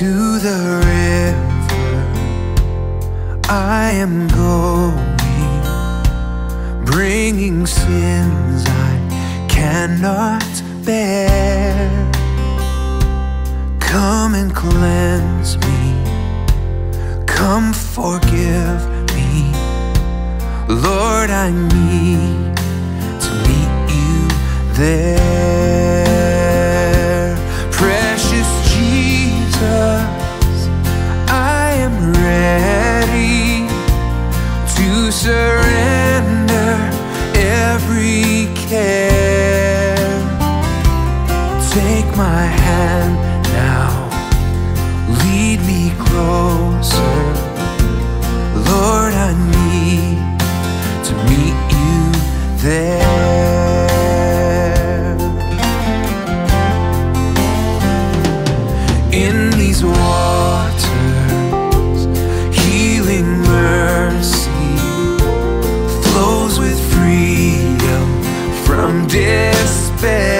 to the river. I am going Bringing sins I cannot bear. Come and cleanse me. Come forgive me. Lord I need to meet you there. my hand now. Lead me closer. Lord, I need to meet you there. In these waters, healing mercy flows with freedom from despair.